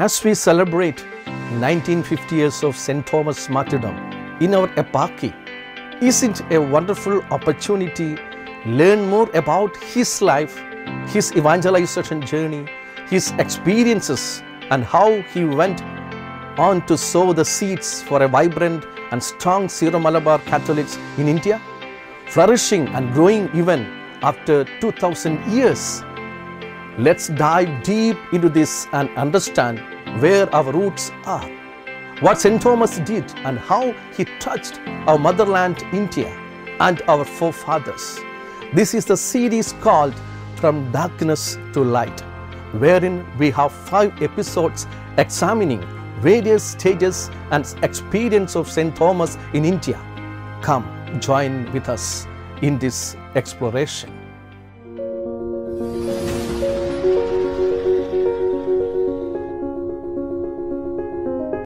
As we celebrate 1950 years of St. Thomas martyrdom in our eparchy, isn't a wonderful opportunity learn more about his life, his evangelization journey, his experiences and how he went on to sow the seeds for a vibrant and strong Syro-Malabar Catholics in India, flourishing and growing even after 2000 years. Let's dive deep into this and understand where our roots are, what St. Thomas did and how he touched our motherland India and our forefathers. This is the series called From Darkness to Light, wherein we have five episodes examining various stages and experience of St. Thomas in India. Come, join with us in this exploration.